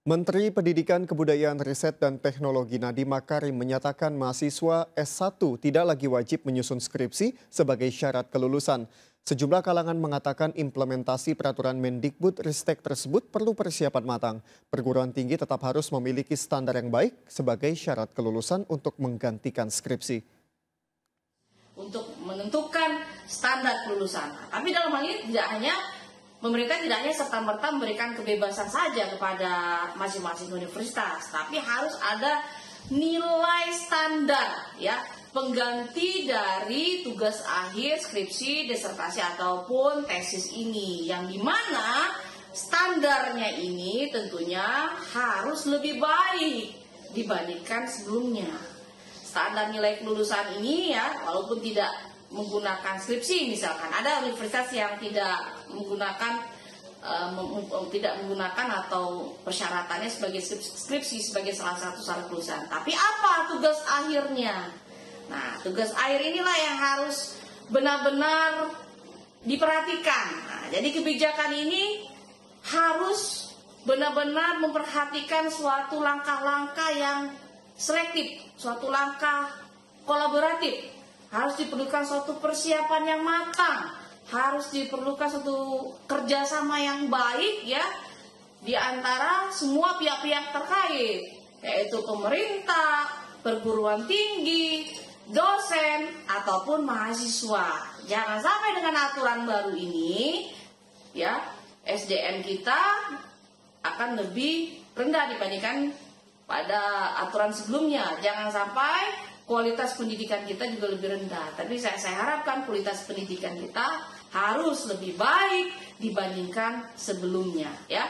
Menteri Pendidikan Kebudayaan Riset dan Teknologi Nadiem Makarim menyatakan mahasiswa S1 tidak lagi wajib menyusun skripsi sebagai syarat kelulusan. Sejumlah kalangan mengatakan implementasi peraturan Mendikbud Ristek tersebut perlu persiapan matang. Perguruan tinggi tetap harus memiliki standar yang baik sebagai syarat kelulusan untuk menggantikan skripsi. Untuk menentukan standar kelulusan. Tapi dalam hal ini tidak hanya pemerintah tidak hanya serta-merta memberikan kebebasan saja kepada masing-masing universitas, tapi harus ada nilai standar ya pengganti dari tugas akhir skripsi, disertasi ataupun tesis ini yang di mana standarnya ini tentunya harus lebih baik dibandingkan sebelumnya. Standar nilai kelulusan ini ya walaupun tidak menggunakan skripsi misalkan. Ada universitas yang tidak menggunakan uh, tidak menggunakan atau persyaratannya sebagai skripsi sebagai salah satu syarat kelulusan tapi apa tugas akhirnya? Nah tugas akhir inilah yang harus benar-benar diperhatikan. Nah, jadi kebijakan ini harus benar-benar memperhatikan suatu langkah-langkah yang selektif suatu langkah kolaboratif harus diperlukan suatu persiapan yang matang, harus diperlukan suatu kerjasama yang baik ya di antara semua pihak-pihak terkait, yaitu pemerintah, perguruan tinggi, dosen ataupun mahasiswa. Jangan sampai dengan aturan baru ini ya SDM kita akan lebih rendah dibandingkan pada aturan sebelumnya. Jangan sampai kualitas pendidikan kita juga lebih rendah. Tapi saya, saya harapkan kualitas pendidikan kita harus lebih baik dibandingkan sebelumnya, ya.